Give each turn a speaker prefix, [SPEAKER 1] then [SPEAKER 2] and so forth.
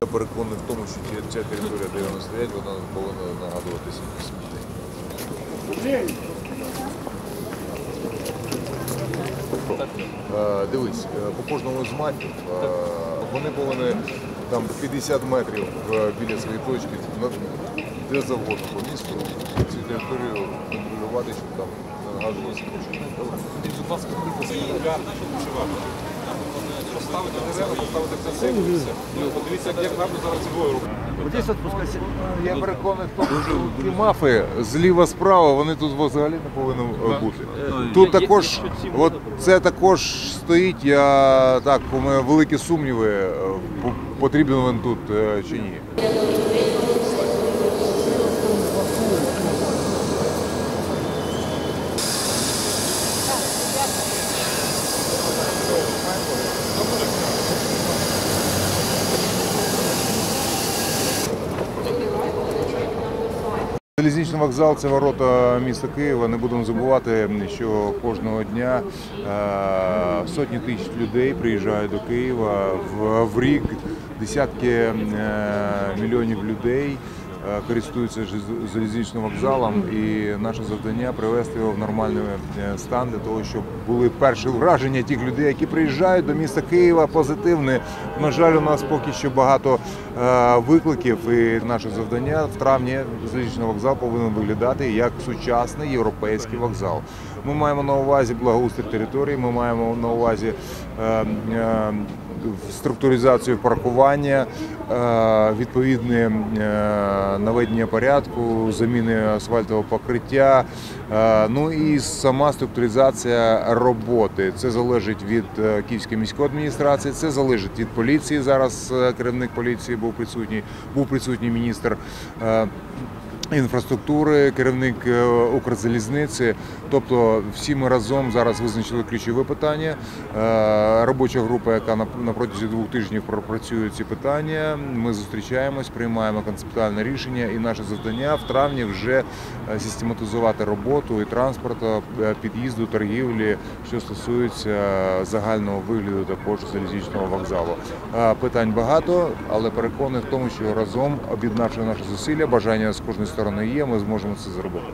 [SPEAKER 1] Я переконаний в тому, що ця територія, де вона стоять, вона повинна нагадуватися. 70 Дивись, е, по кожному з матів вони повинні там 50 метрів е, біля своєї точки, де завгодно по місту, цю територію контролювати, щоб там нагадувалося.
[SPEAKER 2] Будь ласка, припустимо. Поставити дерева, поставити це все і все. Ну, Подивіться, як гарно зараз двоє робить.
[SPEAKER 3] Вот здесь.
[SPEAKER 1] Я переконаний що мафи зліва справа, вони тут взагалі не повинні е, бути. Тут також, от це також стоїть, я так, у мене великі сумніви, е, по- потрібен він тут е, чи ні. Залізничний вокзал це ворота міста Києва. Не будемо забувати, що кожного дня е, сотні тисяч людей приїжджають до Києва в, рік. Десятки е, мільйонів людей е, користуються залізничним вокзалом, і наше завдання привести його в нормальний е, стан для того, щоб були перші враження тих людей, які приїжджають до міста Києва, позитивні. На жаль, у нас поки що багато е, викликів, і наше завдання в травні залізничний вокзал повинен виглядати як сучасний європейський вокзал. Ми маємо на увазі благоустрій території, ми маємо на увазі структуризацію паркування, е, відповідне е, наведення порядку, заміни асфальтового покриття. е, Ну і сама структуризація роботи. Це залежить від Київської міської адміністрації, це залежить від поліції. Зараз керівник поліції був присутній, був присутній міністр. Інфраструктури, керівник е, Укрзалізниці, тобто всі ми разом зараз визначили ключове питання. Е, Робоча група, яка на протязі двох тижнів пропрацює ці питання. Ми зустрічаємось, приймаємо концептуальне рішення, і наше завдання в травні вже е, систематизувати роботу і транспорту, під'їзду, торгівлі, що стосується загального вигляду також залізничного вокзалу. Питань багато, але переконаний в тому, що разом об'єднавши наші зусилля, бажання з кожної сторони є, ми зможемо це зробити.